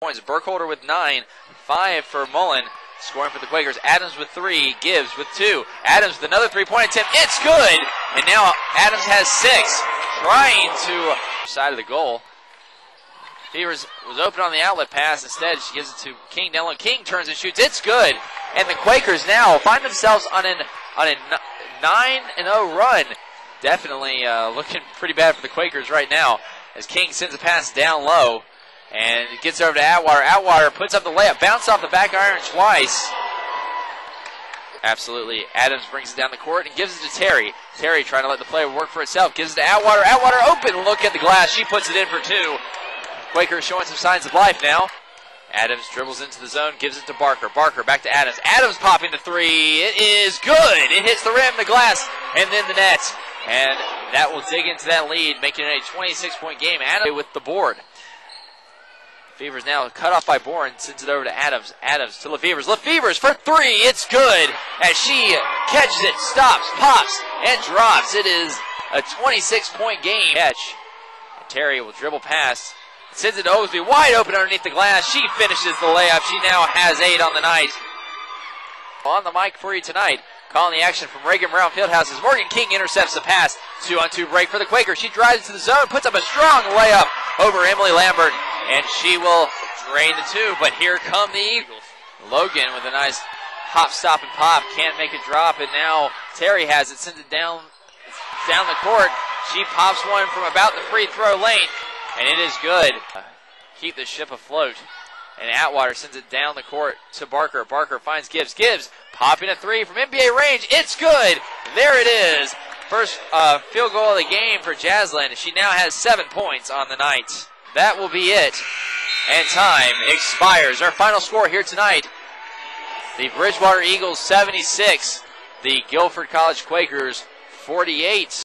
points. Burkholder with nine, five for Mullen. Scoring for the Quakers. Adams with three, Gibbs with two. Adams with another three-point attempt. It's good. And now Adams has six. Trying to side of the goal. Fevers was open on the outlet pass. Instead, she gives it to King. Now King turns and shoots. It's good. And the Quakers now find themselves on an on a nine and zero run. Definitely uh, looking pretty bad for the Quakers right now. As King sends a pass down low. And it gets over to Atwater. Atwater puts up the layup, bounce off the back iron twice. Absolutely. Adams brings it down the court and gives it to Terry. Terry trying to let the play work for itself. Gives it to Atwater. Atwater open. Look at the glass. She puts it in for two. Quaker showing some signs of life now. Adams dribbles into the zone, gives it to Barker. Barker back to Adams. Adams popping the three. It is good. It hits the rim, the glass, and then the net. And that will dig into that lead, making it a 26 point game. Adams with the board. Fevers now cut off by Bourne, sends it over to Adams. Adams to LeFevers. LeFevers for three. It's good as she catches it, stops, pops, and drops. It is a 26 point game. Catch. Terry will dribble past. Sends it to Oglesby wide open underneath the glass. She finishes the layup. She now has eight on the night. On the mic for you tonight. Calling the action from Ragan Brown Fieldhouse as Morgan King intercepts the pass. Two on two break for the Quakers. She drives into the zone, puts up a strong layup over Emily Lambert and she will drain the two. But here come the Eagles. Logan with a nice hop, stop, and pop. Can't make a drop, and now Terry has it. Sends it down, down the court. She pops one from about the free throw lane, and it is good. Keep the ship afloat. And Atwater sends it down the court to Barker. Barker finds Gibbs. Gibbs popping a three from NBA range. It's good. There it is. First uh, field goal of the game for Jazlyn. She now has seven points on the night that will be it. And time expires. Our final score here tonight the Bridgewater Eagles 76, the Guilford College Quakers 48.